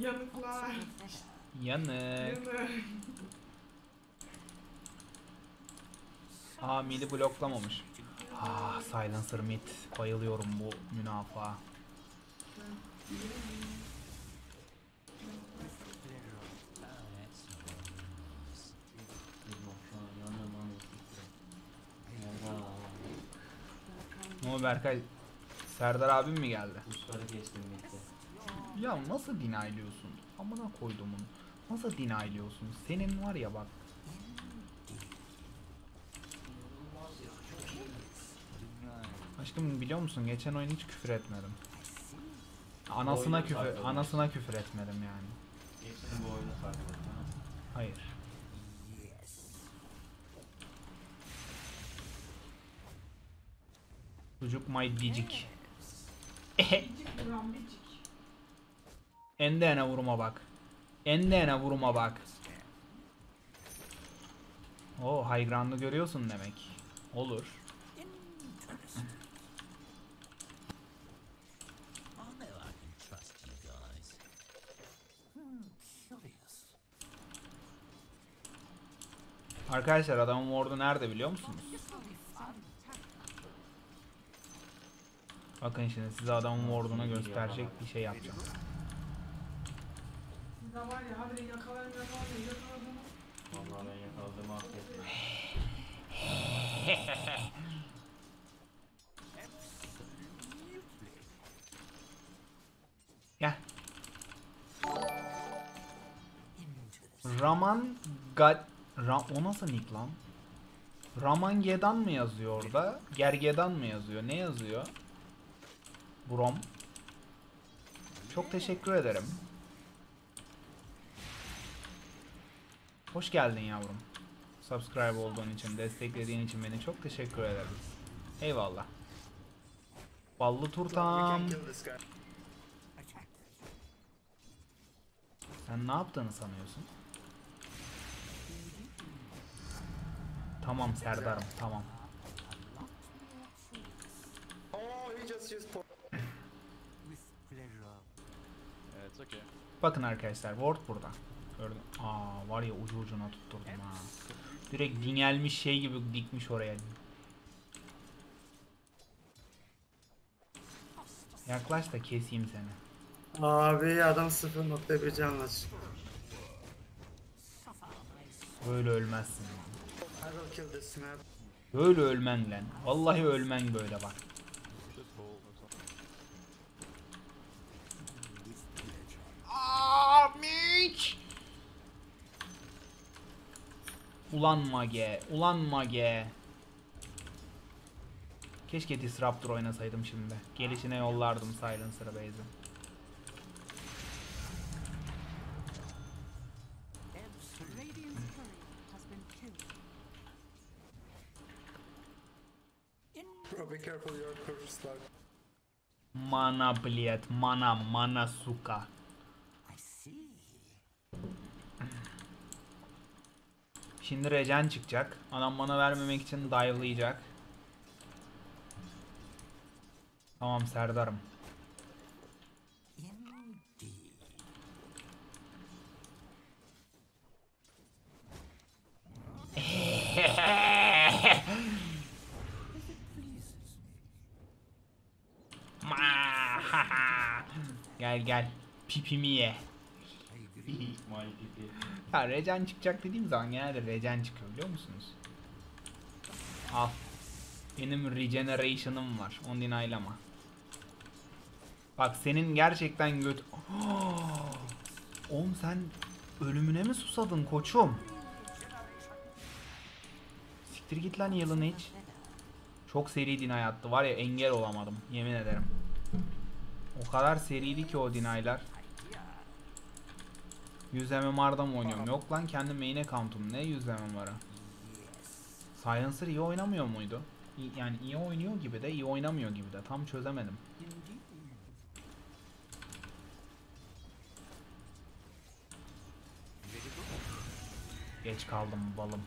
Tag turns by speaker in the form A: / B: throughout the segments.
A: Yanıklar.
B: Yanık.
A: Yanık.
B: Aa midi bloklamamış. Ah Silencer mid. Bayılıyorum bu münafığa. Ne oldu Berkay? Serdar abim mi geldi?
C: Uçları geçtim bitti.
B: Ya nasıl dinaylıyorsun? Amına koydumun. Nasıl dinaylıyorsun? Senin var ya bak. Aşkım biliyor musun geçen oyun hiç küfür etmedim. Anasına küfür, anasına küfür etmedim yani.
C: Geçtim bu oyunu sakladım.
B: Hayır. Çocuk my dicik.
A: Bicik.
B: Endene vuruma bak. Endene vuruma bak. O high ground'u görüyorsun demek. Olur. Arkadaşlar adamın ward'u nerede biliyor musunuz? Bakın şimdi size adamın ward'unu gösterecek bir şey yapacağım.
A: Var ya habire.
C: Vallahi ben yakaladığımı hak ettim.
B: Gel. Raman Ga... Ra o nasıl nick lan? Raman Gedan mı yazıyor orada? Gergedan mı yazıyor? Ne yazıyor? Brom. Çok teşekkür ederim. Hoş geldin yavrum. Subscribe olduğun için, desteklediğin için beni çok teşekkür ederim. Eyvallah. Ballı turtam. Sen ne yaptığını sanıyorsun? Tamam Serdar'ım tamam.
D: Oh.
B: Bakın arkadaşlar Ward burada. Gördüm. Aa var ya ucu ucuna tutturdum ha. Direkt dingelmiş şey gibi dikmiş oraya. Yaklaş da keseyim seni.
D: Abi adam 0.1 canlı. I
B: Böyle ölmezsin. Böyle ölmen lan. Vallahi ölmen böyle bak.
E: Just hold
B: Ulan mage, ulan mage. Keşke Disruptor oynasaydım şimdi. Gelişine yollardım Silencer'a base'i.
F: Radiant's courier has been killed.
D: Bro, be careful your curse slug.
B: Mana блядь, mana, mana suka. Şimdi Regen çıkacak. Adam bana vermemek için dive'layacak. Tamam Serdar'ım. gel gel. Pipimi ye.
C: My pipi.
B: Ya Regen çıkacak dediğim zaman genelde Regen çıkıyor biliyor musunuz? Al. Benim regeneration'ım var. Onu dinaylama. Bak senin gerçekten göt... Oğlum sen ölümüne mi susadın koçum? Siktir git lan yılın hiç. Çok seri deny attı. Var ya engel olamadım. Yemin ederim. O kadar seriydi ki o deny'lar. 100 MMR'da mı oynuyorum? Yok lan kendi main account'um. Ne 100 MMR'ı? Silencer iyi oynamıyor muydu? Yani iyi oynuyor gibi de iyi oynamıyor gibi de. Tam çözemedim. Geç kaldım balım.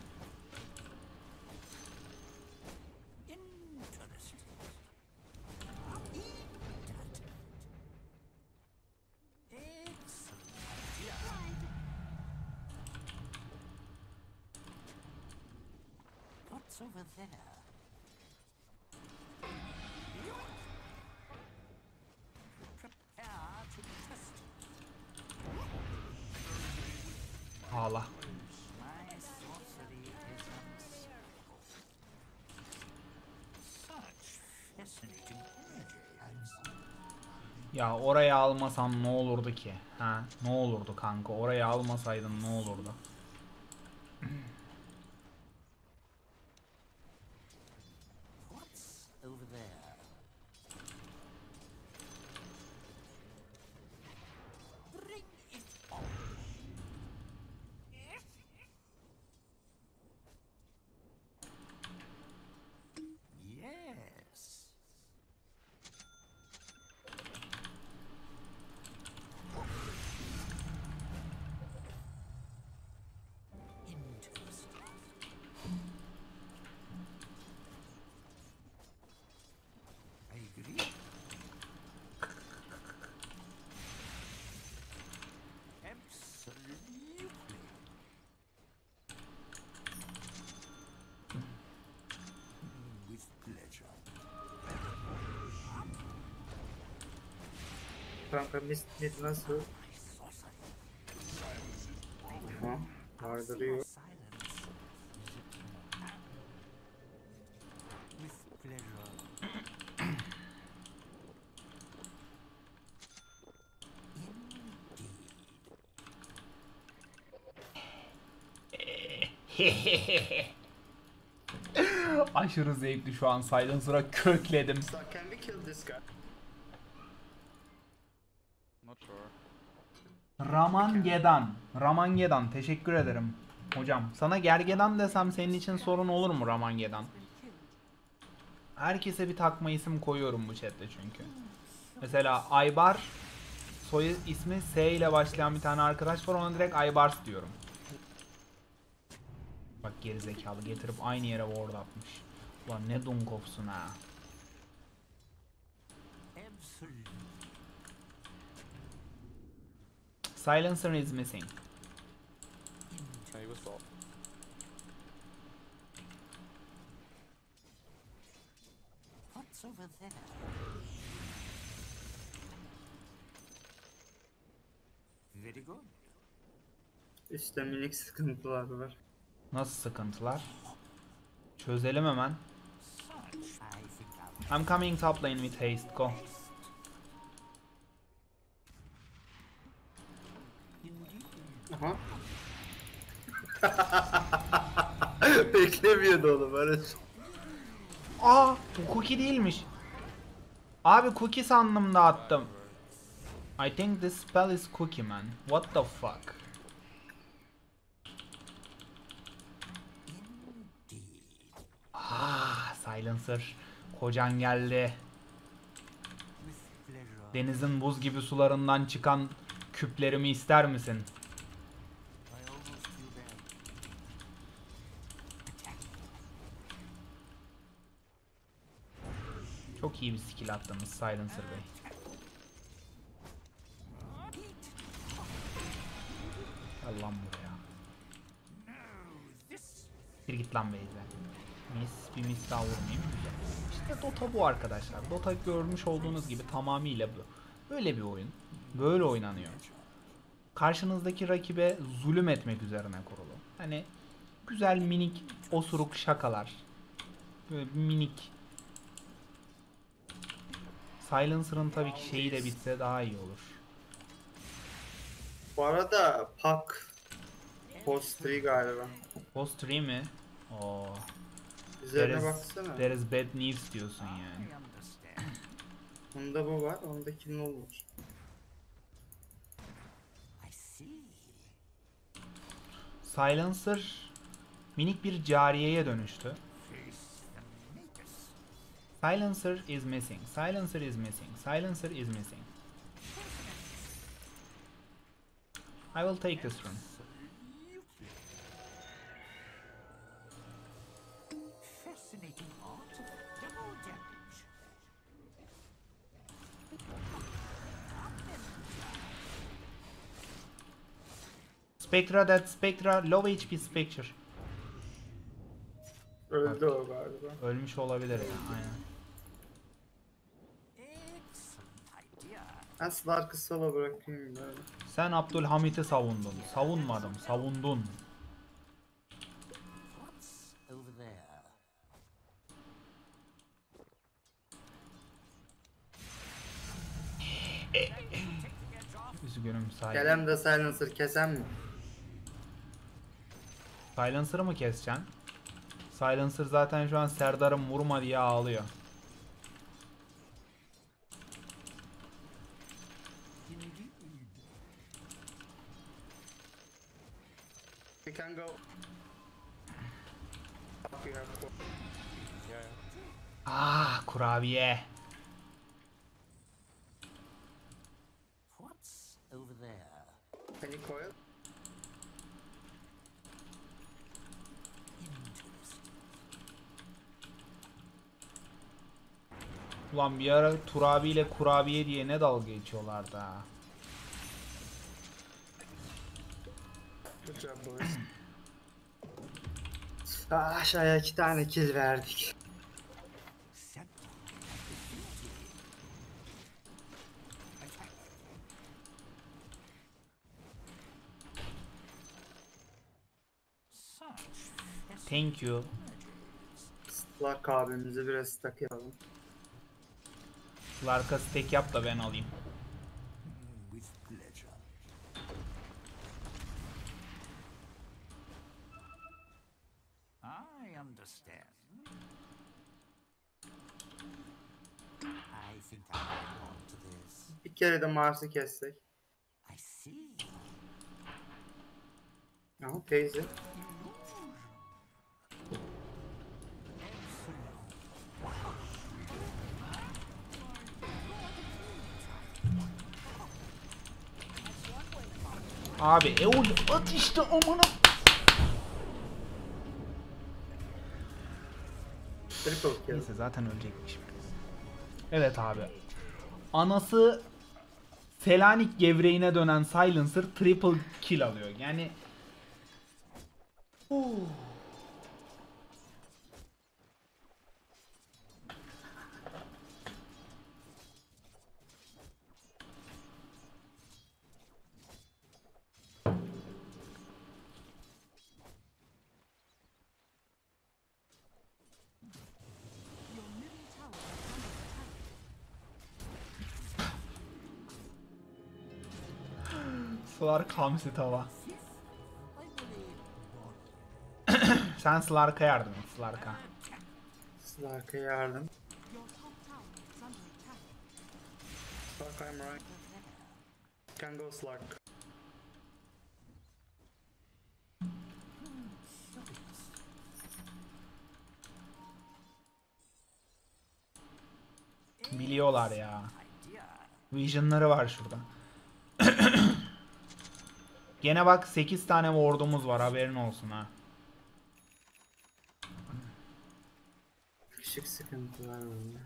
B: Ya oraya almasan ne olurdu ki? Ha? Ne olurdu kanka? Oraya almasaydın ne olurdu?
D: Kanka Mist nasıl?
G: My sorcery.
D: Ha? Vardırıyor.
B: Aşırı zevkli şu an Silencer'a kökledim.
D: So can we kill this guy?
E: Not sure.
B: Raman Gedan. Raman Gedan teşekkür ederim. Hocam sana Gergedan desem senin için sorun olur mu Raman Gedan? Herkese bir takma isim koyuyorum bu chatte çünkü. Mesela Aybar soy ismi S ile başlayan bir tane arkadaş var ona direkt Aybars diyorum. Bak gerizekalı getirip aynı yere ward atmış. Ulan ne dunkovsun ha.
G: Absolutely.
B: Silencer is missing.
E: He was top.
G: What's over there? Very good.
D: İşte minik sıkıntılar var.
B: Nasıl sıkıntılar? Çözelim hemen. I'm coming top lane with haste. Go.
D: Aha. Beklemiyordu onu Barış.
B: Aa, bu cookie değilmiş. Abi cookie sandım da attım. I think this spell is cookie man. What the fuck? Ah, silencer. Kocan geldi. Denizin buz gibi sularından çıkan küplerimi ister misin?
G: I almost feel bad. Attack.
B: Çok iyi bir skill attınız Silencer Bey. Gel lan buraya. Bir git lan Beyza. Mis, bir mis daha vurmayayım. İşte Dota bu arkadaşlar. Dota görmüş olduğunuz gibi tamamıyla bu. Böyle bir oyun. Böyle oynanıyor. Karşınızdaki rakibe zulüm etmek üzerine kurulu. Hani güzel minik osuruk şakalar. Böyle minik. Silencer'ın tabii ki şeyi de bitse daha iyi olur.
D: Bu arada Pak Post 3 galiba.
B: Post 3 mi? Oo.
D: Üzerine
B: There is,
D: baksana.
B: there is bad news diyorsun yani.
D: Onda bu var, ondaki ne olur?
B: Silencer minik bir cariyeye dönüştü. Silencer is missing. Silencer is missing. Silencer is missing. I will take this
G: damage.
B: Spectra that Spectra low HP Spectre.
D: Öldü o galiba.
B: Ölmüş olabilir ya aynen.
D: Ben Slark'ı sola bırakayım böyle.
B: Sen Abdülhamit'i savundun. Savunmadım, savundun. Üzgünüm Sil-
D: Gelen de Silencer kesen mi?
B: Silencer'ı mı keseceksin? Silencer zaten şu an Serdar'ım vurma diye ağlıyor.
D: We can go. Up you have four.
E: Yeah, yeah.
B: Ah kurabiye.
G: What's over there?
D: Can you coil?
G: Interesting.
B: Ulan bir ara Turabi ile kurabiye diye ne dalga geçiyorlardı ha.
D: Good job boys. Aşağıya iki tane kill verdik.
B: Thank you.
D: Slark abimizi biraz stack yapalım.
B: Larka steak yap da ben alayım.
D: Bir kere de Mars'ı kessek.
G: I see.
D: Aha teyze.
B: Abi e oğlum at işte amına.
D: Triple kill.
B: Neyse zaten ölecekmiş. Evet abi. Anası Selanik gevreğine dönen Silencer triple kill alıyor. Yani Uh. Slark hamsi tava.
G: I believe
B: Sen Slark'a yardım et Slark'a.
D: Slark'a yardım. Slark I'm right. Can go Slark.
B: Biliyorlar ya. Vision'ları var şurada. Gene bak 8 tane ward'umuz var haberin olsun ha.
D: Küçük sıkıntılar bunlar.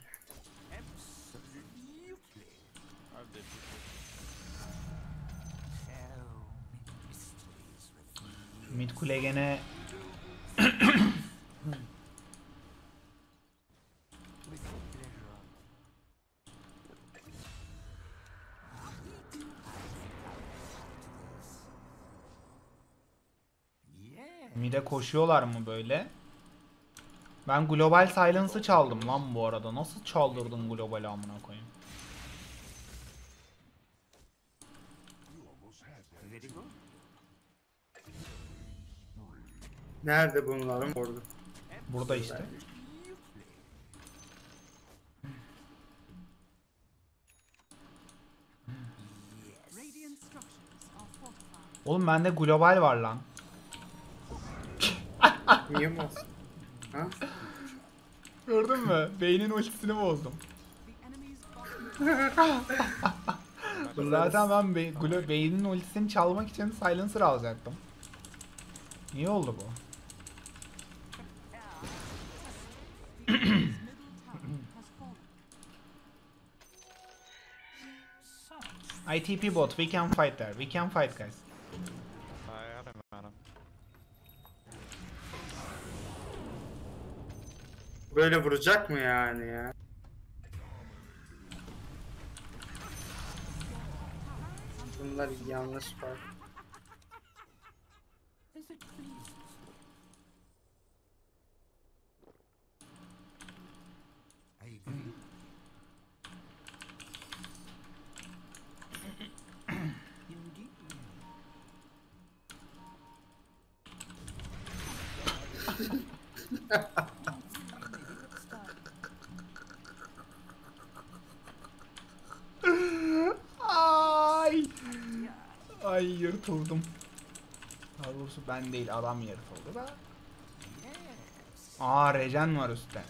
B: Mid kule gene Mid'e koşuyorlar mı böyle? Ben Global Silence'ı çaldım lan bu arada. Nasıl çaldırdın Global'i amına koyayım?
D: Nerede bunların orada?
B: Burada işte. Oğlum bende Global var lan.
D: Niye mi olsun? Ha?
B: Gördün mü? Beynin ultisini bozdum. Zaten ben be Glo Beynin ultisini çalmak için Silencer alacaktım. Niye oldu bu? ITP bot, we can fight there. We can fight guys.
E: I have him, man.
D: Böyle vuracak mı yani ya? Bunlar yanlış var.
G: As it pleases. I agree. Indeed.
B: Ay. Ay yırtıldım. Daha doğrusu ben değil adam yırtıldı da. Aa regen var üstte.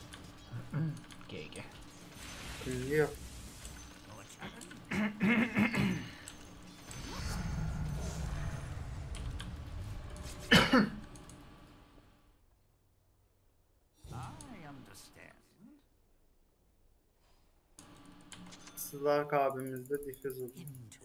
B: GG.
G: Understand.
D: Slark abimiz de diffusal.
G: Interesting.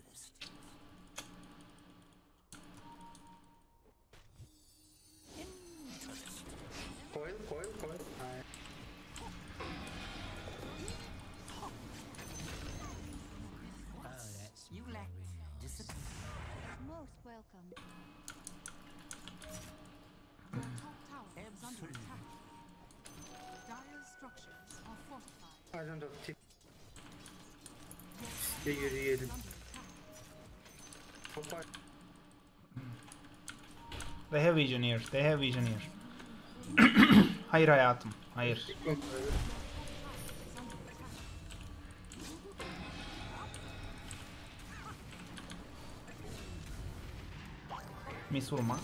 D: Bir yürüyelim. Topar.
B: They have vision here. They have vision here. hayır hayatım. Hayır. Mis vurma.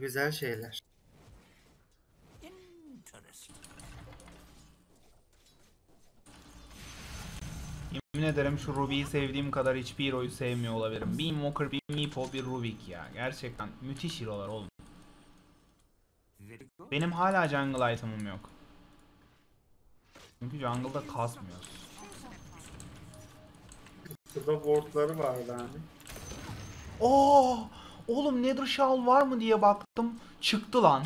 D: Bunlar güzel şeyler.
B: Yemin ederim şu Ruby'yi sevdiğim kadar hiçbir hero'yu sevmiyor olabilirim. Bir Invoker, bir Meepo, bir Rubik ya. Gerçekten müthiş hero'lar oğlum. Benim hala jungle item'ım yok. Çünkü jungle'da kasmıyoruz.
D: Burada wardları vardı hani.
B: Oo! Oğlum Nether Shawl var mı diye baktım. Çıktı lan.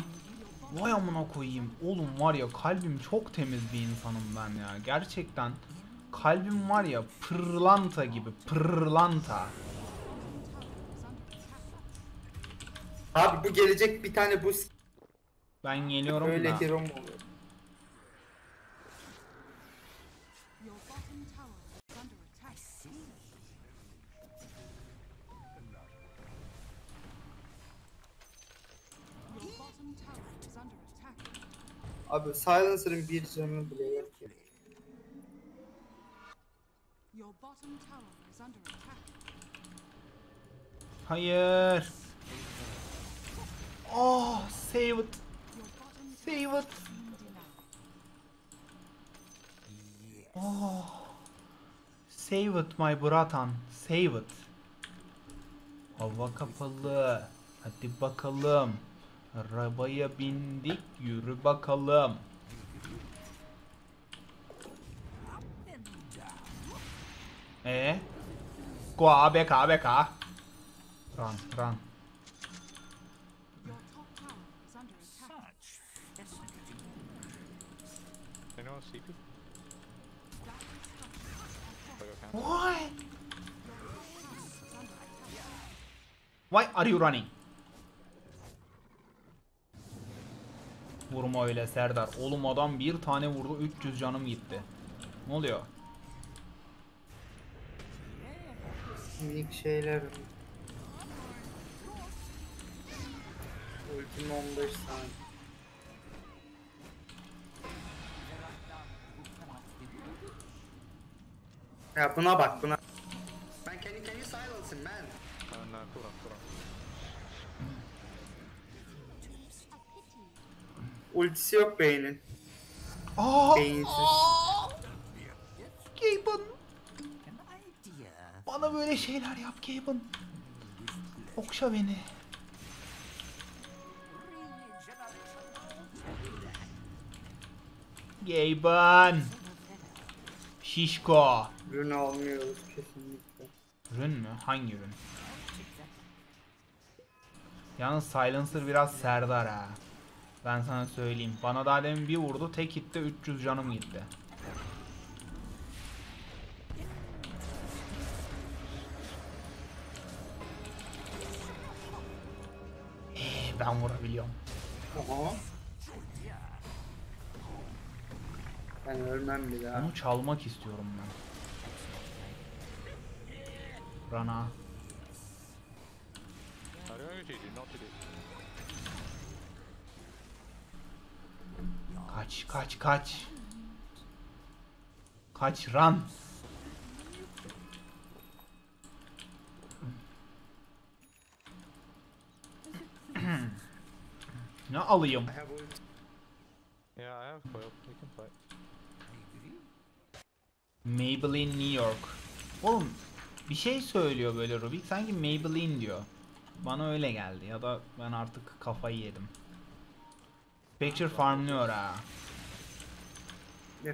B: Vay amına koyayım. Oğlum var ya kalbim çok temiz bir insanım ben ya. Gerçekten kalbim var ya pırlanta gibi. Pırlanta.
D: Abi bu gelecek bir tane bu
B: Ben geliyorum
D: böyle
B: da.
D: hero mu Abi Silencer'ın bir canı bile yok ki.
F: Your bottom tower is under attack.
B: Hayır. Oh, save it. Save it. Oh. Save it my bratan. Save it. Hava kapalı. Hadi bakalım. Arabaya bindik. Yürü bakalım. E? Go ABK ABK. Run run.
F: Your top tower is under attack.
G: Such fascinating.
E: Anyone see you?
F: Dire structures are fortified.
E: Like a
B: Why?
F: Is under attack.
B: Why are you running? Vurma öyle Serdar. Oğlum adam bir tane vurdu 300 canım gitti. Ne oluyor?
D: Minik şeyler. Ultim 15 saniye. Ya buna bak buna. Man can you can you silence him man?
E: And
D: Ultisi yok beynin.
B: Aa!
D: Beyinsiz.
B: Gaben! Bana böyle şeyler yap Gaben. Okşa beni. Gaben! Şişko.
D: Rune almıyoruz kesinlikle.
B: Rün mü? Hangi rün? Yalnız Silencer biraz serdar ha. Ben sana söyleyeyim. Bana daha demin bir vurdu. Tek hitte 300 canım gitti. Eh, Ben vurabiliyorum.
D: Aha. Ben ölmem bir daha.
B: Onu çalmak istiyorum ben. Rana.
E: I don't know, GG, not to do.
B: Kaç kaç kaç. Kaç run. ne alayım?
E: Yeah.
B: Maybelline New York. Oğlum bir şey söylüyor böyle Rubik. Sanki Maybelline diyor. Bana öyle geldi ya da ben artık kafayı yedim. Spectre farmlıyor ha.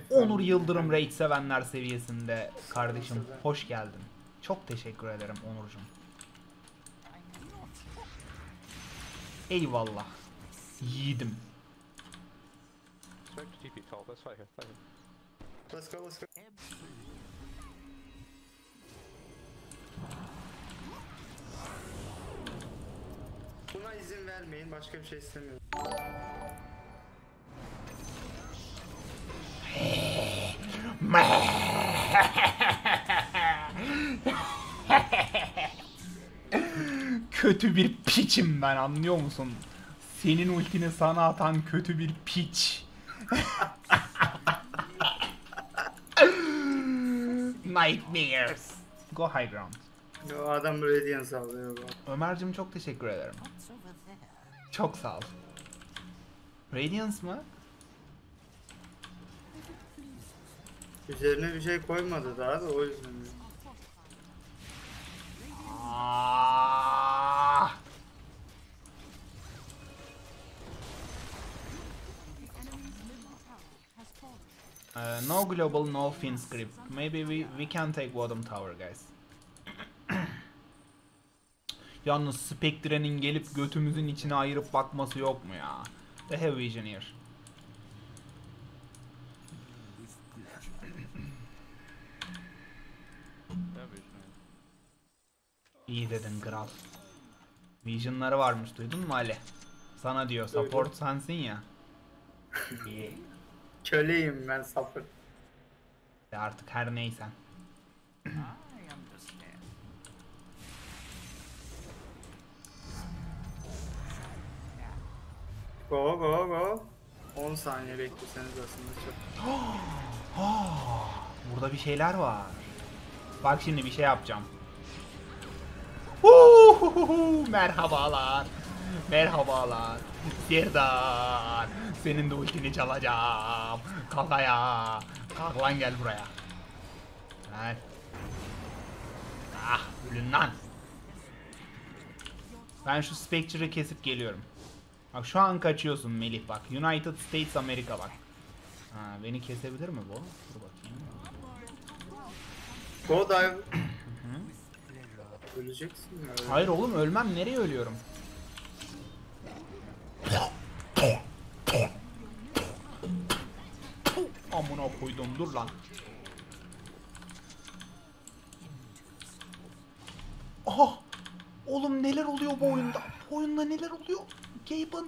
B: Onur Yıldırım raid sevenler seviyesinde kardeşim hoş geldin. Çok teşekkür ederim Onurcuğum. Eyvallah. Yiğidim.
E: Let's
D: go let's go. Buna izin vermeyin. Başka bir şey istemiyorum.
B: kötü bir piçim ben anlıyor musun? Senin ultini sana atan kötü bir piç. Nightmares. Go high ground.
D: Yo, adam Radiance alıyor bu.
B: Ömer'cim çok teşekkür ederim. Çok sağ ol. Radiance mı?
D: Üzerine bir şey koymadı daha da o yüzden.
F: Fallen.
B: Uh, no global, no fin script. Maybe we, we can take bottom tower guys. Yalnız Spectre'nin gelip götümüzün içine ayırıp bakması yok mu ya? They have vision İyi dedin kral. Vision'ları varmış duydun mu Ali? Sana diyor support sensin ya.
D: Köleyim ben sapık.
B: De artık her neysen.
D: Go go go. 10 saniye bekleseniz aslında çok.
B: Burada bir şeyler var. Bak şimdi bir şey yapacağım. Merhabalar. Merhabalar. Serdar. Senin de ultini çalacağım. Kalk ayağa. Kalk lan gel buraya. Gel. Ah ölün lan. Ben şu Spectre'ı kesip geliyorum. Bak şu an kaçıyorsun Melih bak. United States Amerika bak. Ha, beni kesebilir mi bu? Dur bakayım.
D: Go dive. Öleceksin ya. öyle.
B: Hayır oğlum ölmem nereye ölüyorum? Amına koydum dur lan. Aha! Oğlum neler oluyor bu oyunda? Bu oyunda neler oluyor? Gaben.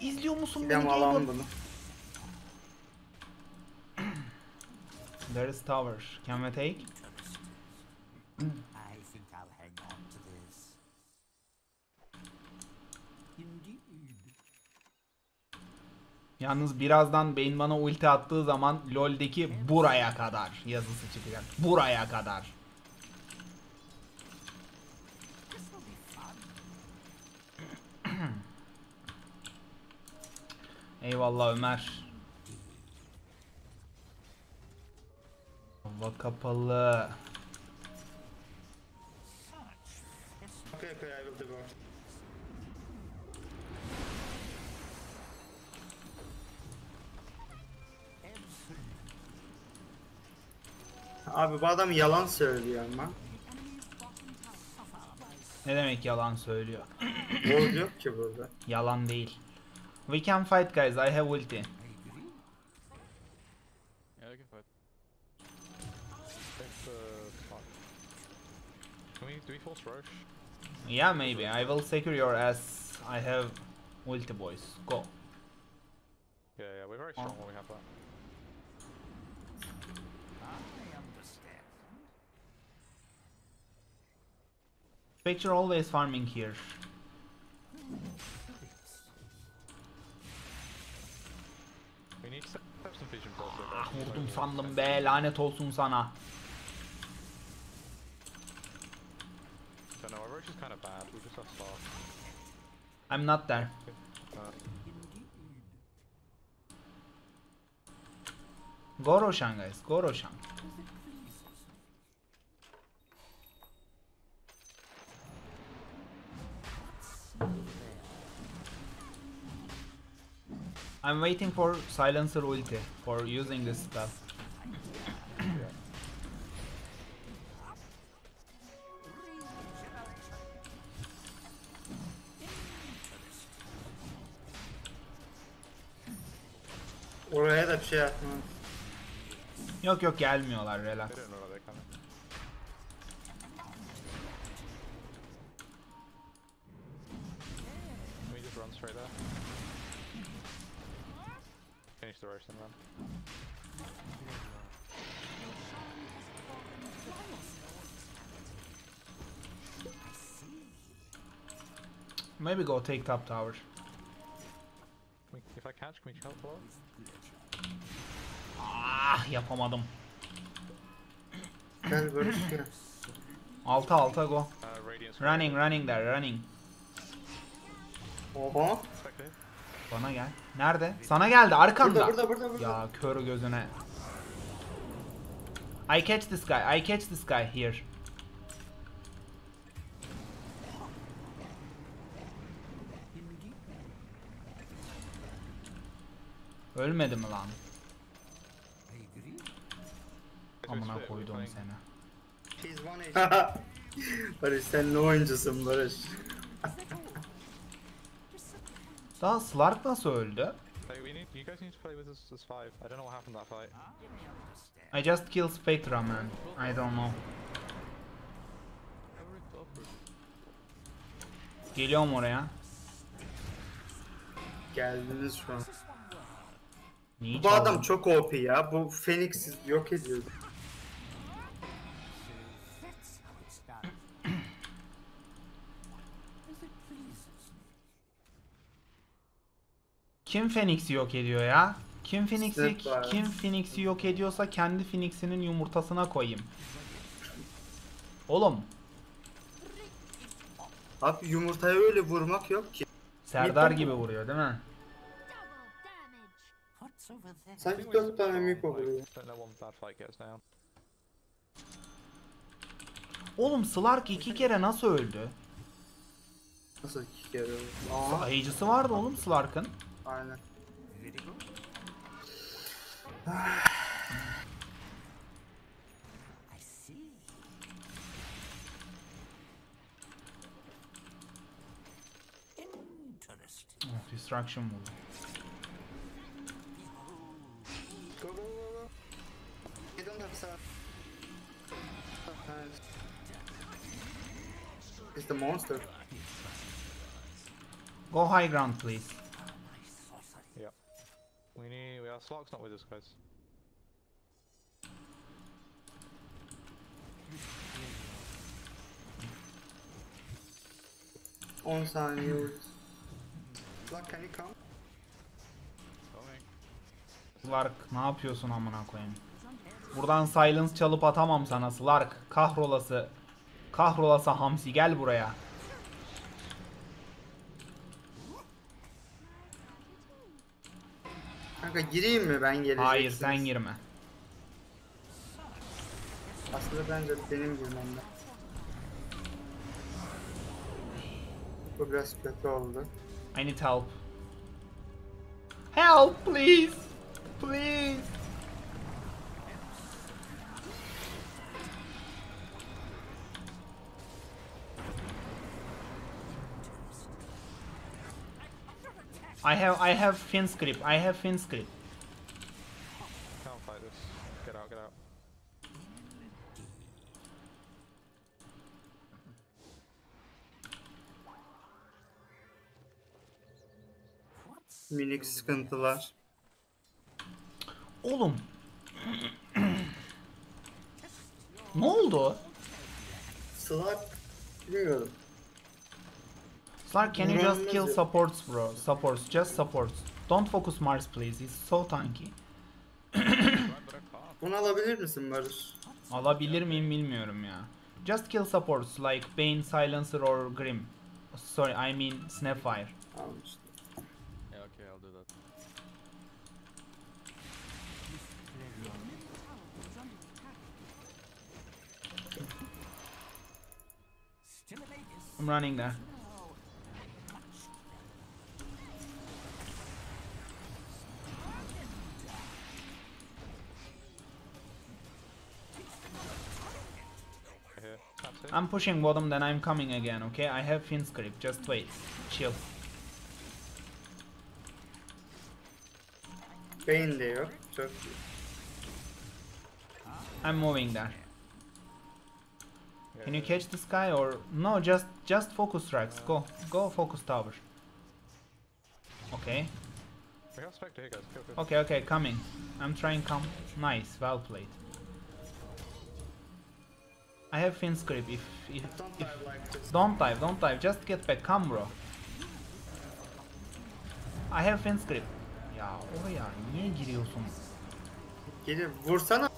B: İzliyor musun beni Gaben? There is tower. Can we take?
G: I think I'll hang on to this. Indeed.
B: Yalnız birazdan Beyin bana ulti attığı zaman LoL'deki buraya kadar yazısı çıkacak. Buraya kadar. Eyvallah Ömer. Hava kapalı.
D: Okay okay I will devour. Abi bu adam yalan söylüyor ama.
B: Ne demek yalan söylüyor?
D: Gold yok ki burada.
B: Yalan değil. We can fight guys. I have ulti.
E: Yeah, we can fight. Take the spot. Can we, do we force Roche?
B: Yeah, maybe. I will secure your ass. I have ulti boys. Go.
E: Yeah, yeah, we're very strong when we have that.
G: I understand.
B: Spectre always farming here. Ah vurdum sandım be lanet olsun sana. I'm not there. Go Roshan guys. Go Roshan. I'm waiting for silencer ulti for using this stuff.
D: Oraya da bir şey yapmaz.
B: Yok yok gelmiyorlar relax. Maybe go take top tower.
E: İf I catch, can we help?
B: Ah yapamadım.
D: Gel Barış gel.
B: Alta alta go.
E: Uh.
B: Running running there running.
D: Oha.
B: Bana gel. Nerede? Sana geldi arkanda.
D: Burada burada burada. burada.
B: Ya kör gözüne. I catch this guy. I catch this guy here. Ölmedi mi lan? Amına koydum seni.
D: Barış sen ne oyuncusun Barış?
B: Daha Slark nasıl öldü?
E: I
B: just killed Spectra man. I don't know. Geliyorum oraya.
D: Geldiniz şu an.
B: Niye
D: Bu
B: çaldın?
D: adam çok OP ya. Bu Phoenix yok ediyor.
B: Kim Phoenix'i yok ediyor ya? Kim Phoenix'i kim Phoenix'i yok ediyorsa kendi Phoenix'inin yumurtasına koyayım. Oğlum,
D: Abi yumurtaya öyle vurmak yok ki.
B: Serdar gibi vuruyor değil mi?
G: What's over there?
D: Sanki dört tane miko vuruyor.
B: Oğlum Slark iki kere nasıl öldü?
D: Nasıl iki kere oldu? Aa,
B: Sayıcısı vardı oğlum Slark'ın.
D: aynen.
G: Very good.
D: You don't have some. It's the monster.
B: Go high ground please.
E: Yeah. We need. We are Slark's not with us, guys.
D: 10 saniye ulti. Lan can you come?
E: Coming.
B: Slark ne yapıyorsun amına koyayım? Buradan silence çalıp atamam sana Slark. Kahrolası. Kahrolası hamsi gel buraya.
D: Kanka gireyim mi ben geleceksiniz?
B: Hayır sen girme.
D: Aslında bence benim girmem lazım. Bu biraz kötü oldu.
B: I need help. Help please. Please. I have I have fin script. I have fin script.
E: Can't fight this. Get out, get out.
D: Minik sıkıntılar.
B: Oğlum. ne oldu?
D: Slark bilmiyorum.
B: Slark, can you just kill supports bro? Supports, just supports. Don't focus Mars please. He's so tanky.
D: Bunu alabilir misin Barış?
B: Alabilir miyim bilmiyorum ya. Just kill supports like Bane, Silencer or Grim. Sorry, I mean Snapfire.
D: Almıştım.
E: Yeah, okay, I'll do that.
B: I'm running there. I'm pushing bottom, then I'm coming again, okay? I have fin script, just wait. Chill.
D: Beyin de yok. Çok iyi.
B: I'm moving there. Can you catch this guy or no? Just just focus Rex. Go go focus tower. Okay.
E: We have Spectre here, guys. Kill, kill.
B: Okay okay coming. I'm trying come. Nice. Well played. I have fin script. If if,
D: Don't
B: if don't dive don't dive. Just get back. Come bro. I have fin script. Ya oraya niye giriyorsun?
D: Gelir vursana.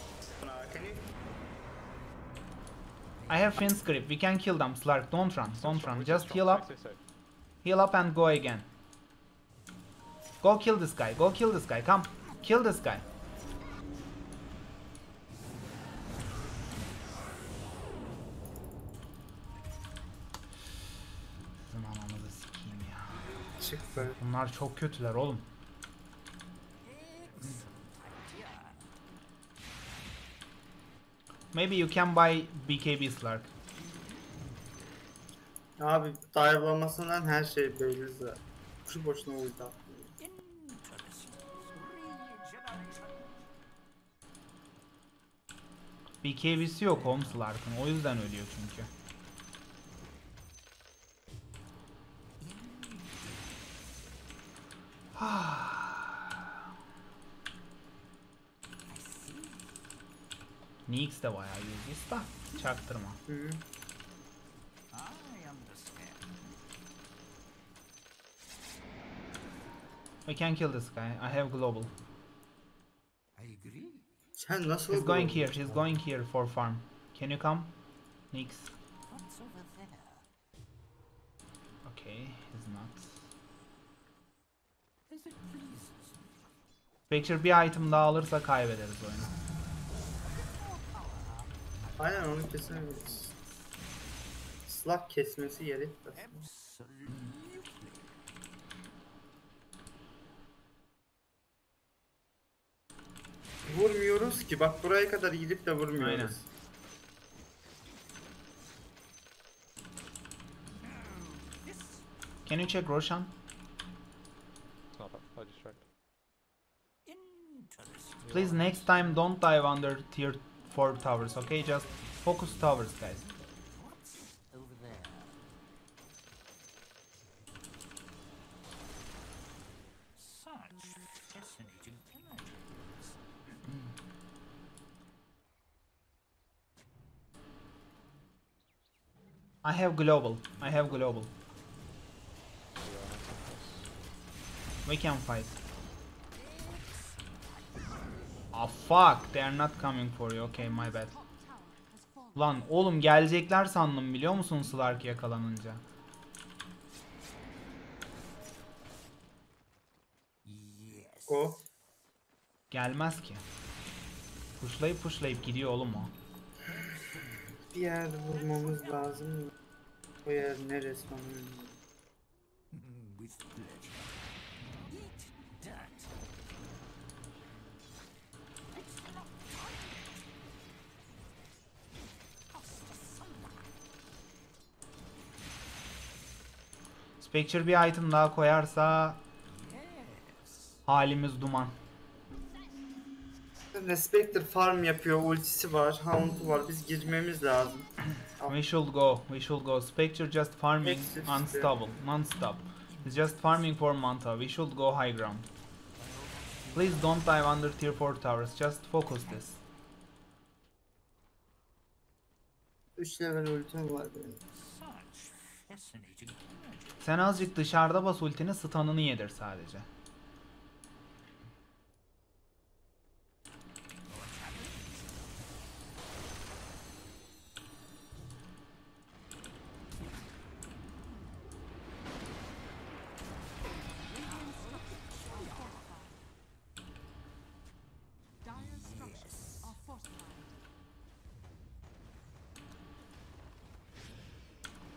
B: I have fin script. We can kill them. Slark, don't run. Don't run. Just heal up. Heal up and go again. Go kill this guy. Go kill this guy. Come. Kill this guy.
D: Böyle.
B: Bunlar çok kötüler oğlum. Maybe you can buy BKB Slark.
D: Abi dive'lamasından her şey belli zaten. Şu boşuna.
G: Regeneration.
B: BKB'si yok oğlum Slark'ın. O yüzden ölüyor çünkü. Nix de bayağı useless da çaktırma.
D: Hı -hı.
G: I understand.
B: We can kill this guy. I have global.
G: I agree.
D: Sen nasıl
B: He's going here. She's going here for farm. Can you come? Nix.
G: What's over there?
B: Okay, he's not. Picture bir item daha alırsa kaybederiz oyunu.
D: Aynen onu kesemeyiz. Slug kesmesi.
G: Absolutely.
D: Vurmuyoruz ki. Bak buraya kadar gidip de vurmuyoruz.
B: Aynen. Can you check Roshan? Please next time don't dive under tier 4 towers, okay? Just focus towers, guys. I have global. I have global. We can fight. Ah fuck, they are not coming for you. Okay, my bad. Lan oğlum gelecekler sandım biliyor musun Slark yakalanınca?
G: Yes.
D: O.
B: Gelmez ki. Pushlayıp pushlayıp gidiyor oğlum o.
D: Bir yerde vurmamız lazım. O yer neresi onu bilmiyorum.
B: Spectre bir item daha koyarsa Halimiz duman.
D: Respector farm yapıyor, ultisi var, hound'u var. Biz girmemiz lazım.
B: We should go. We should go. Spectre just farming unstable, non-stop. He's just farming for Manta. We should go high ground. Please don't dive under tier 4 towers. Just focus this.
D: 3 level ultim var benim.
B: Sen azıcık dışarıda bas ultini stun'ını yedir sadece.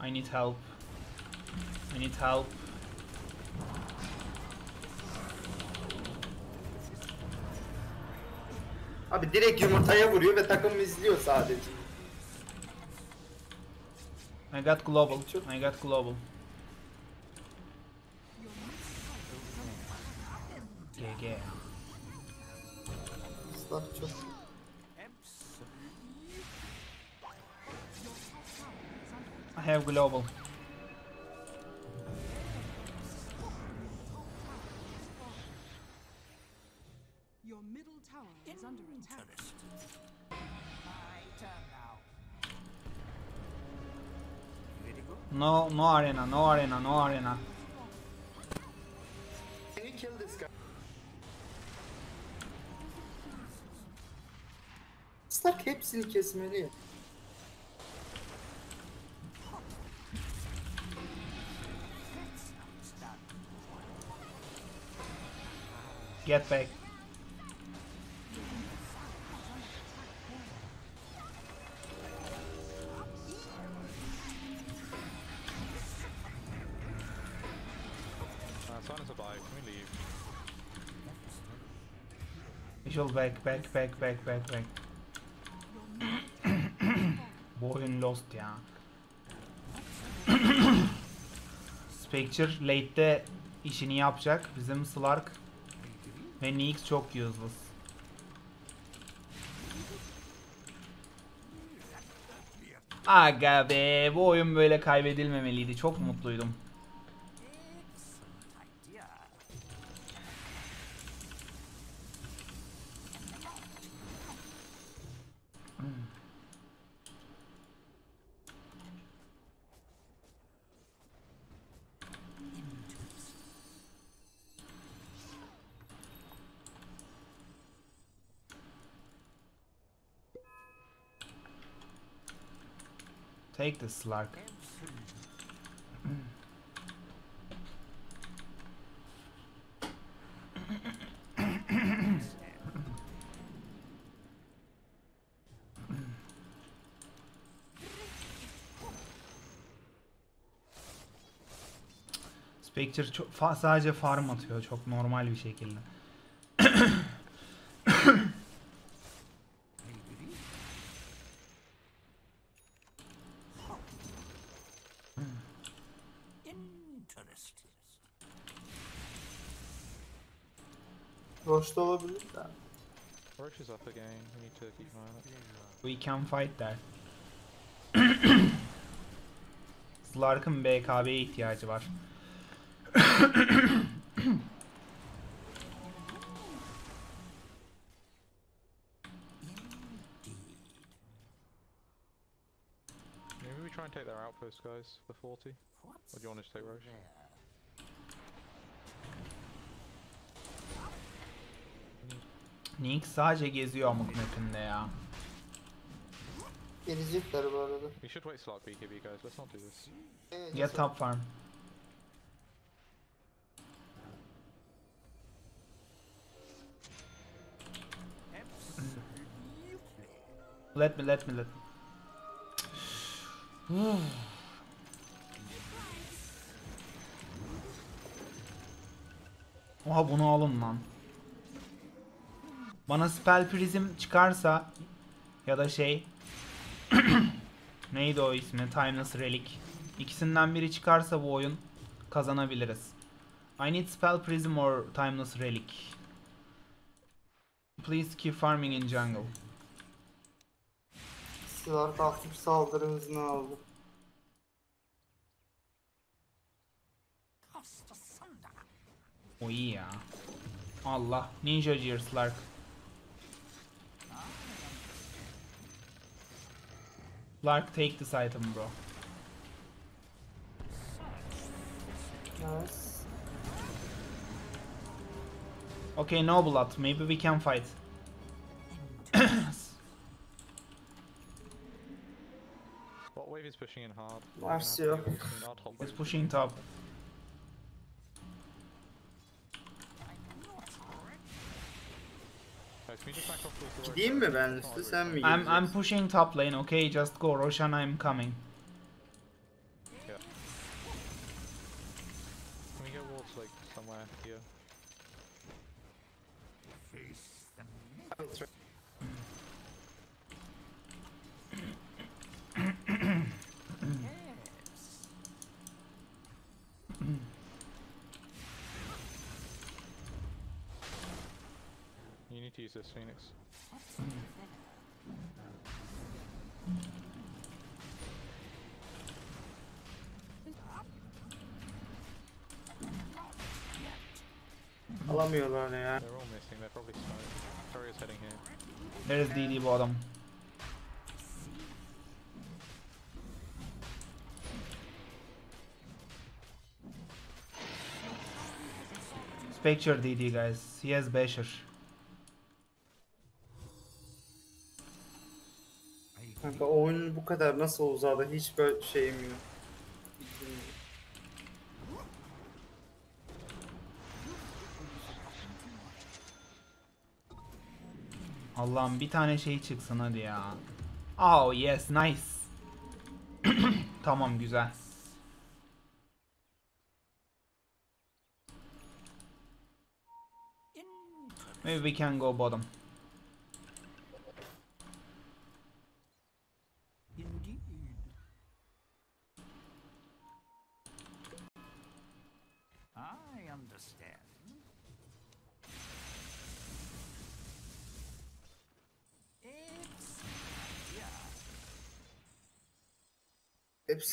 B: I need help. I need help.
D: Abi direkt yumurtaya vuruyor ve takım izliyor sadece.
B: I got global. I got global. GG.
D: Islah çok.
B: I have global.
F: Your middle tower is under attack.
G: My turn now. Very good.
B: No, no arena, no arena, no arena.
D: Can you kill this guy? Stark hepsini kesmeli.
B: Get back. Visual back, back, back, back, back, back. Bu oyun lost ya. Spectre late'de işini yapacak. Bizim Slark ve Nyx çok useless. Aga be bu oyun böyle kaybedilmemeliydi. Çok mutluydum. Take the Slark. Spectre sadece farm atıyor çok normal bir şekilde.
D: Roş'ta olabilir de.
E: Roche is up again. We need to keep an eye on it.
B: We can fight there. Slark'ın BKB'ye ihtiyacı var.
E: Maybe we try and take their outpost, guys, for 40.
G: What's
E: Or do you want to take Roche?
B: Nyx sadece geziyor amuk mapinde ya.
D: Gelecekler bu arada.
E: We should wait slot BKB, guys. Let's not do this.
D: Evet,
B: Get top farm. Let me let me let me. Oha bunu alın lan. Bana spell prism çıkarsa ya da şey neydi o ismi? Timeless Relic. İkisinden biri çıkarsa bu oyun kazanabiliriz. I need spell prism or timeless relic. Please keep farming in jungle.
D: Slark aktif saldırı hızını aldı.
B: O iyi ya. Allah. Ninja Gears Lark. Lark take this item bro.
D: Nice.
B: Okay no blood. Maybe we can fight.
E: What wave is pushing in hard?
D: Last
E: We're gonna
D: yok.
E: have to go between our top
B: It's pushing top.
D: Gideyim mi ben üstü sen mi
B: I'm I'm pushing top lane. Okay, just go. Roshan, I'm coming.
E: Use this, Phoenix.
D: Alamıyorlar ya.
E: They're all missing. They're probably smoke. Courier's heading here.
B: There is DD bottom. Spectre DD guys. He has Basher.
D: Kanka oyun bu kadar nasıl uzadı hiç böyle şeyim yok.
B: Allah'ım bir tane şey çıksın hadi ya. Oh yes nice. tamam güzel. Maybe we can go bottom.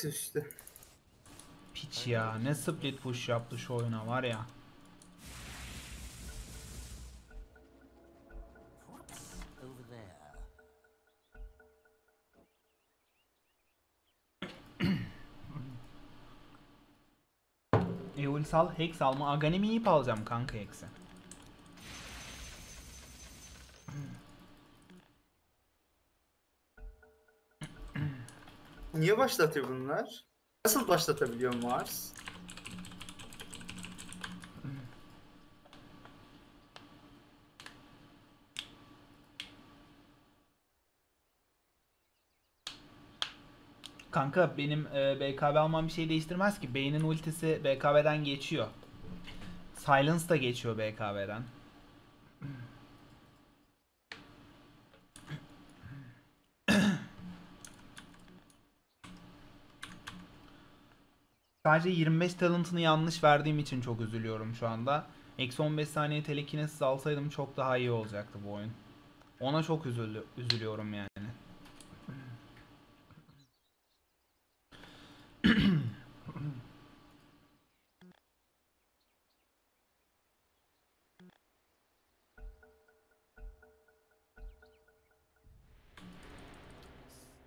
D: Üstte.
B: Piç ya ne split push yaptı şu oyuna var ya.
G: What's over there?
B: Eul sal, Hex alma. Aghanim ip alacağım kanka Hex'i.
D: Niye başlatıyor bunlar? Nasıl başlatabiliyor Mars?
B: Kanka benim e, BKB almam bir şey değiştirmez ki. Beynin ultisi BKB'den geçiyor. Silence da geçiyor BKB'den. Sadece 25 talentını yanlış verdiğim için çok üzülüyorum şu anda. Eksi 15 saniye telekinesis alsaydım çok daha iyi olacaktı bu oyun. Ona çok üzülü üzülüyorum yani.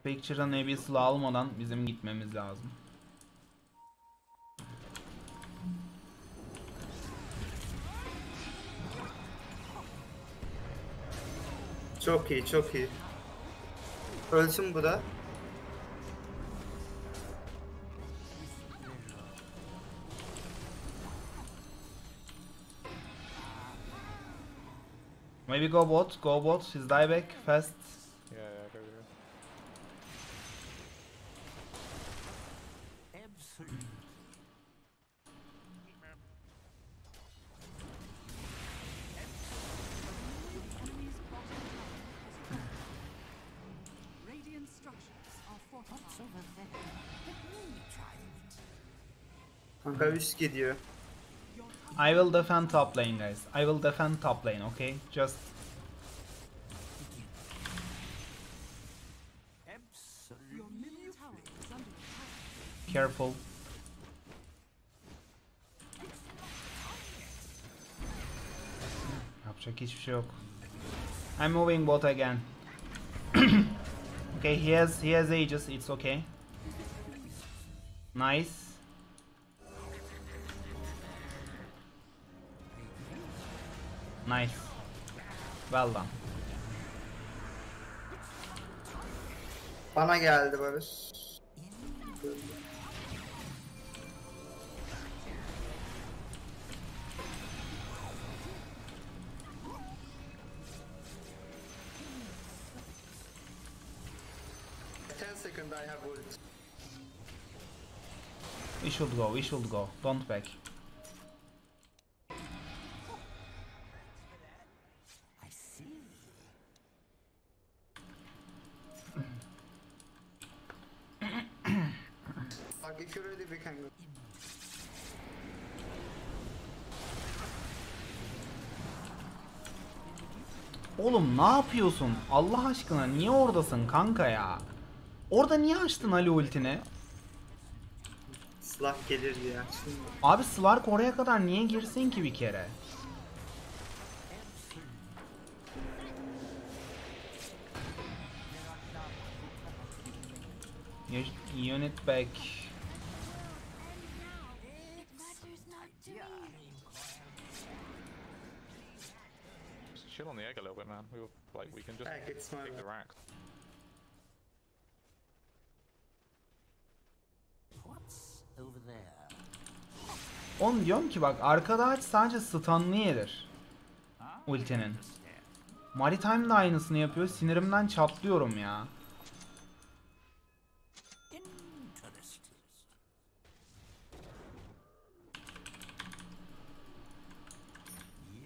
B: Picture'ın Abyss'lı almadan bizim gitmemiz lazım.
D: Çok iyi, çok iyi. Ölsün bu da.
B: Maybe go bot, go bot, his dieback, fast.
F: Your top
B: I will defend top lane guys. I will defend top lane, okay? Just careful. Yapacak hiçbir şey yok. I'm moving bot again. okay, he has he has ages. It's okay. Nice. Nice. Well done.
D: Bana geldi Barış.
B: We should go. We should go. Don't back.
G: I see.
D: Bak if you're ready we can go.
B: Oğlum ne yapıyorsun? Allah aşkına niye oradasın kanka ya? Orada niye açtın Ali ultini?
D: Silah gelir diye açtım.
B: Abi Slark oraya kadar niye girsin ki bir kere? Y- Unit back.
E: Like, we can just
D: Back, it's my
E: take the
G: there?
B: Oğlum diyorum ki bak arkada aç sadece stunlı yedir.
G: I
B: Ultinin. Maritime de aynısını yapıyor. Sinirimden çatlıyorum ya.
G: Interesting.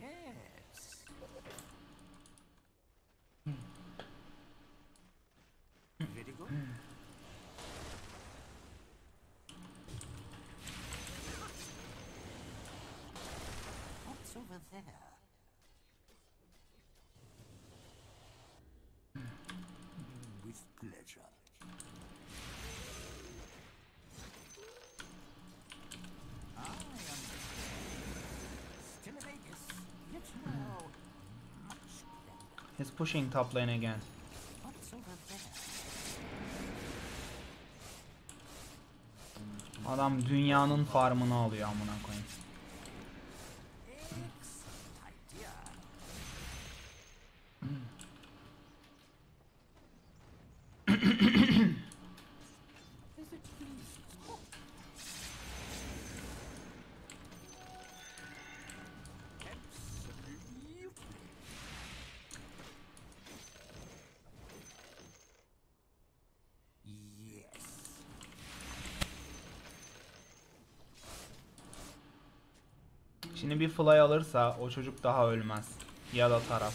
G: Yes. Ready go? What's over there? With pleasure.
B: He's pushing top lane again. Adam dünyanın farmını alıyor amına koyayım. Bir fly alırsa o çocuk daha ölmez. Ya da Taras.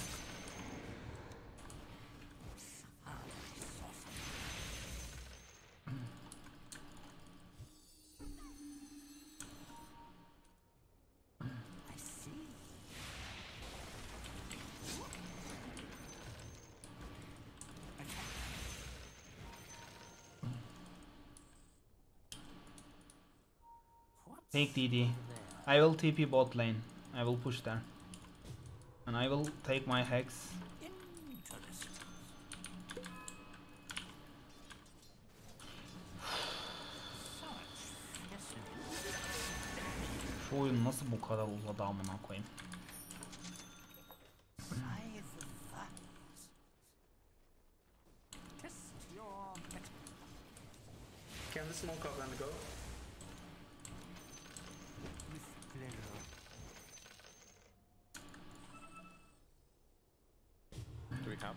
B: Take DD. I will TP bot lane. I will push there. And I will take my hex. Şu oyun nasıl bu kadar uzadı amına koyayım.
D: Can the smoke up and go?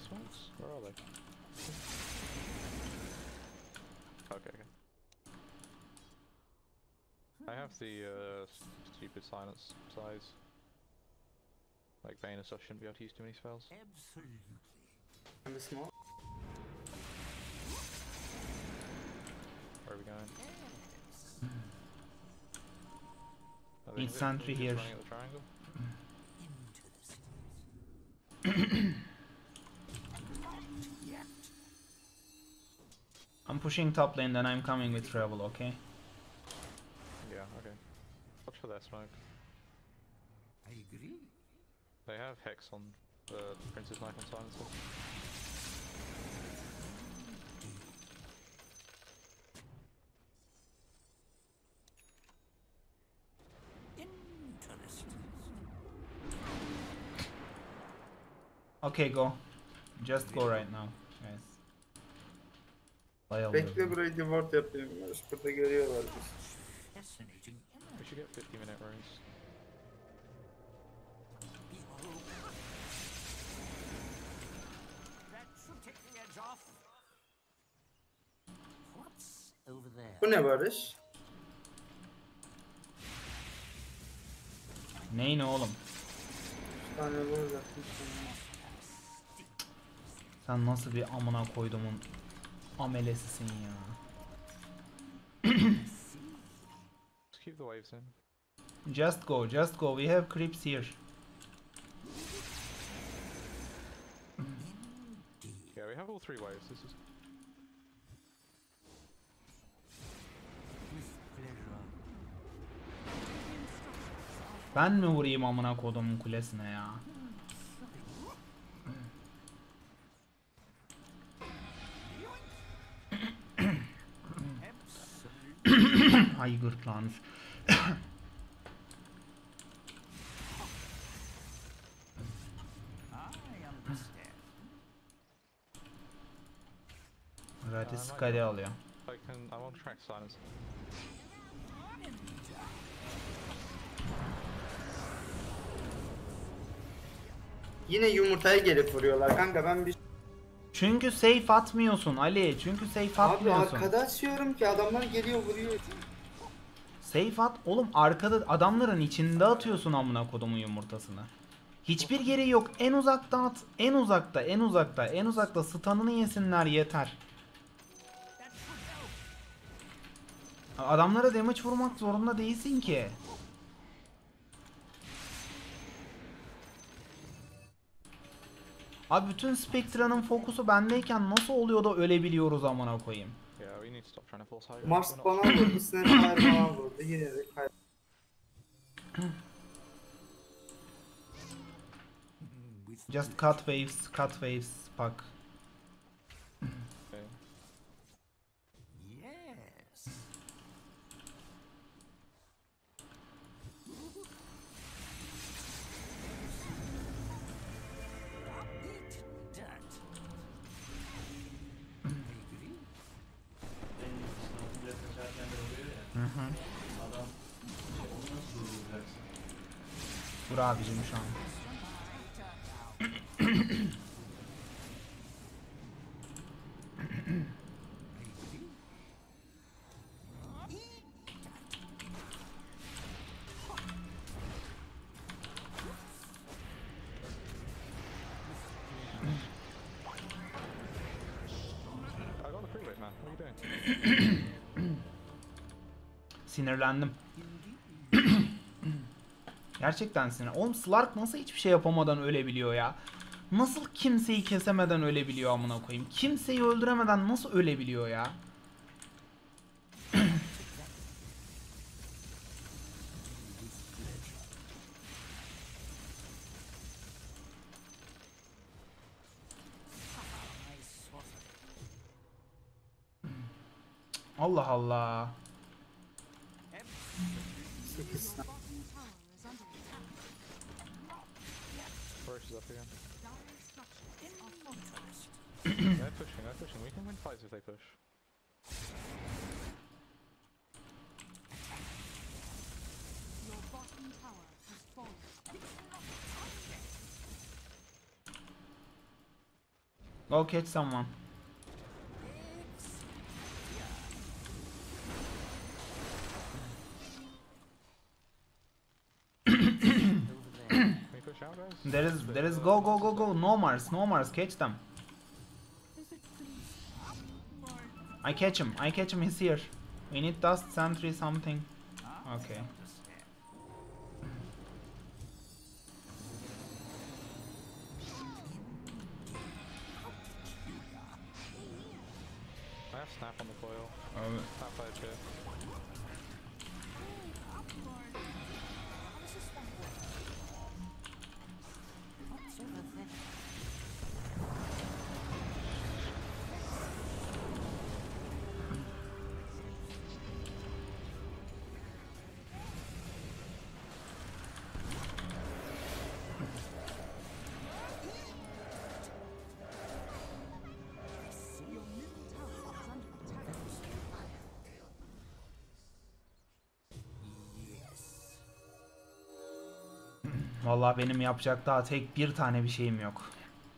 E: Do we? Where are they? Okay, okay. I have the uh, stupid silence size. Like Bane and stuff shouldn't be able to use too many spells.
G: Absolutely.
D: Can we smoke?
E: Where are we going?
G: Yes.
E: Are they
B: Need
E: just-
B: sentry
E: just
B: here. I'm pushing top lane, then I'm coming with travel, okay?
E: Yeah, okay. Watch for their smoke.
G: I agree.
E: They have Hex on the Prince's Knife on Silencer.
B: Okay, go. Just go right now, Bayıldım.
D: Bekle burayı divort yapayım. Burada görüyorlar biz.
E: We should get 50 minute
G: there?
D: Bu ne Barış?
B: Ney ne oğlum? Sen nasıl bir amına koydumun amelesisin ya.
E: Just keep the waves in.
B: Just go, just go. We have creeps here.
E: Yeah, we have all three waves. This is.
B: Ben mi vurayım amına kodumun kulesine ya?
G: Understand.
B: Radis kale alıyor.
D: Yine yumurtaya gelip vuruyorlar kanka ben bir...
B: Çünkü safe atmıyorsun Ali. Çünkü safe
D: Abi
B: atmıyorsun.
D: arkada açıyorum ki adamlar geliyor vuruyor.
B: Safe at oğlum arkada adamların içinde atıyorsun amına kodumun yumurtasını. Hiçbir gereği yok. En uzakta at. En uzakta, en uzakta, en uzakta stun'ını yesinler yeter. Adamlara damage vurmak zorunda değilsin ki. Abi bütün Spectra'nın fokusu bendeyken nasıl oluyor da ölebiliyoruz amına koyayım.
E: Yeah, we need to stop trying to force high.
D: Mars bana vurdu, Snapfire bana vurdu. Yine de kay-
B: Just cut waves, cut waves, bak. Dur abicim şu an.
E: I got the free weight, man. What are you doing?
B: Sinirlendim. Gerçekten sinir. Oğlum Slark nasıl hiçbir şey yapamadan ölebiliyor ya? Nasıl kimseyi kesemeden ölebiliyor amına koyayım? Kimseyi öldüremeden nasıl ölebiliyor ya? Go catch someone.
G: over there.
E: Can we push out, guys?
B: There is there is go go go go. No Mars, no Mars. Catch them. I catch him. I catch him. He's here. We need dust sentry something. Okay.
E: Snap on the coil.
B: Evet.
E: Snap by a chip.
B: Vallahi benim yapacak daha tek bir tane bir şeyim yok.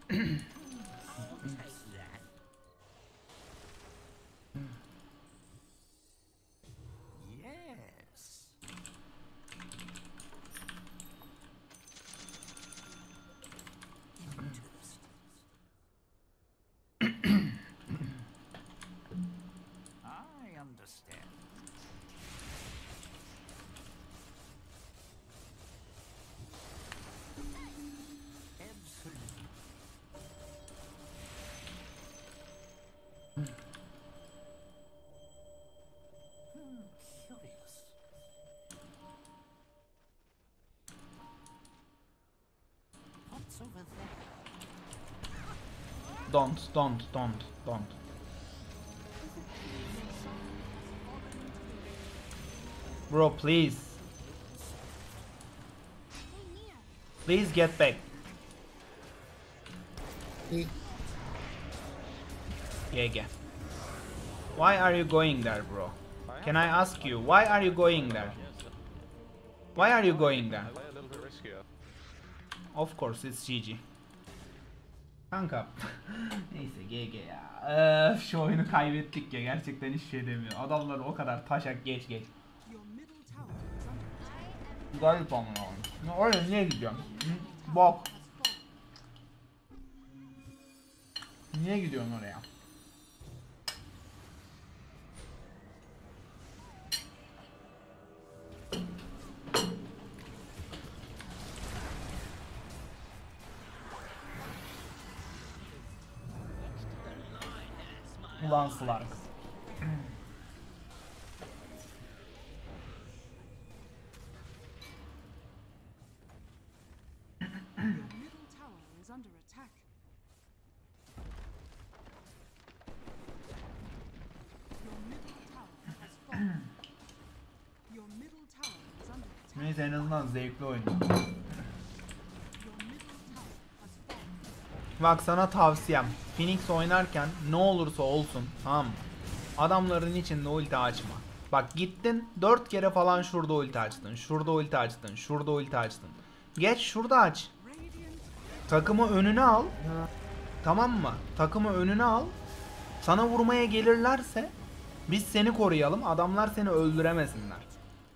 B: Don't, don't, don't, don't. Bro, please. Please get back.
D: İyi.
B: GG. Why are you going there, bro? Can I ask you, why are you going there? Why are you going there?
E: I lay a little bit riskier.
B: Of course, it's GG. Kanka. Neyse GG ya. Öf, şu oyunu kaybettik ya. Gerçekten hiç şey demiyor. Adamlar o kadar taşak geç geç. Garip koyayım. Ya Oraya niye gidiyorsun? Hı? Bok. Niye gidiyorsun oraya?
F: Under attack.
B: Neyse en azından zevkli oyun. Bak sana tavsiyem. Phoenix oynarken ne olursa olsun tamam mı? Adamların içinde ulti açma. Bak gittin 4 kere falan şurada ulti açtın. Şurada ulti açtın. Şurada ulti açtın. Geç şurada aç. Takımı önüne al. Tamam mı? Takımı önüne al. Sana vurmaya gelirlerse biz seni koruyalım. Adamlar seni öldüremesinler.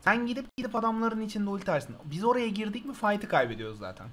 B: Sen gidip gidip adamların içinde ulti açtın. Biz oraya girdik mi fight'ı kaybediyoruz zaten.